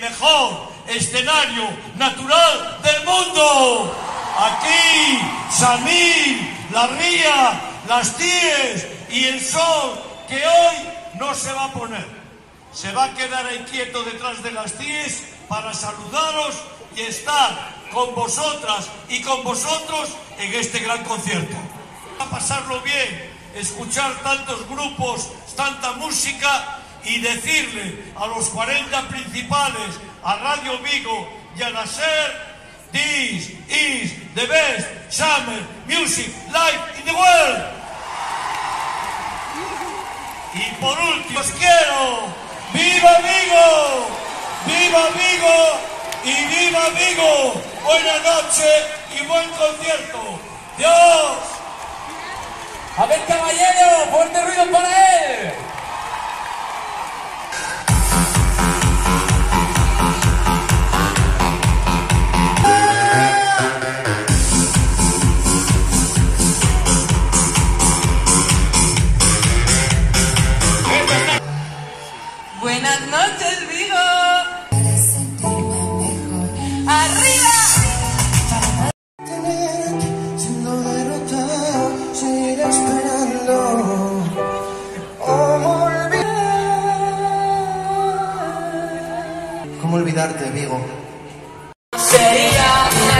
mejor escenario natural del mundo. Aquí, Samir, la ría, las tíes y el sol que hoy no se va a poner. Se va a quedar ahí quieto detrás de las tíes para saludaros y estar con vosotras y con vosotros en este gran concierto. A pasarlo bien, escuchar tantos grupos, tanta música y decirle a los 40 principales, a Radio Vigo y a Naser, this is the best summer music live in the world. Y por último, os quiero, ¡viva Vigo! ¡Viva Vigo! ¡Y viva Vigo! Buena noche y buen concierto. ¡Dios! A ver, caballero, Buenas noches, Vigo. Arriba. Siendo derrotado, seguir esperando. ¿Cómo olvidar? ¿Cómo olvidarte, amigo? Sería una